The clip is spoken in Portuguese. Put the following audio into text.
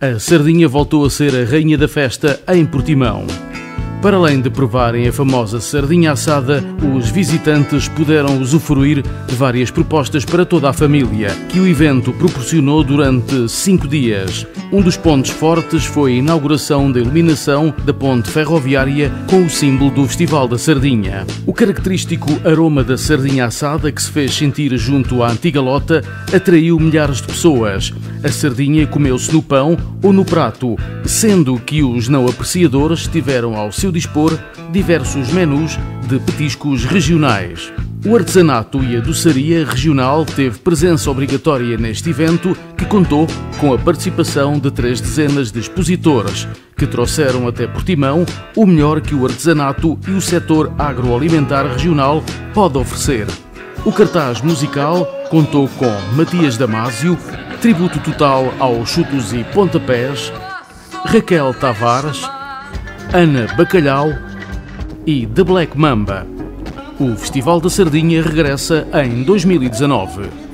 a sardinha voltou a ser a rainha da festa em Portimão. Para além de provarem a famosa sardinha assada, os visitantes puderam usufruir de várias propostas para toda a família, que o evento proporcionou durante cinco dias. Um dos pontos fortes foi a inauguração da iluminação da ponte ferroviária com o símbolo do Festival da Sardinha. O característico aroma da sardinha assada que se fez sentir junto à antiga lota atraiu milhares de pessoas. A sardinha comeu-se no pão ou no prato, sendo que os não apreciadores tiveram ao seu dispor diversos menus de petiscos regionais. O artesanato e a doçaria regional teve presença obrigatória neste evento, que contou com a participação de três dezenas de expositores, que trouxeram até Portimão o melhor que o artesanato e o setor agroalimentar regional pode oferecer. O cartaz musical contou com Matias Damásio, tributo total aos chutos e pontapés, Raquel Tavares, Ana Bacalhau e The Black Mamba. O Festival da Sardinha regressa em 2019.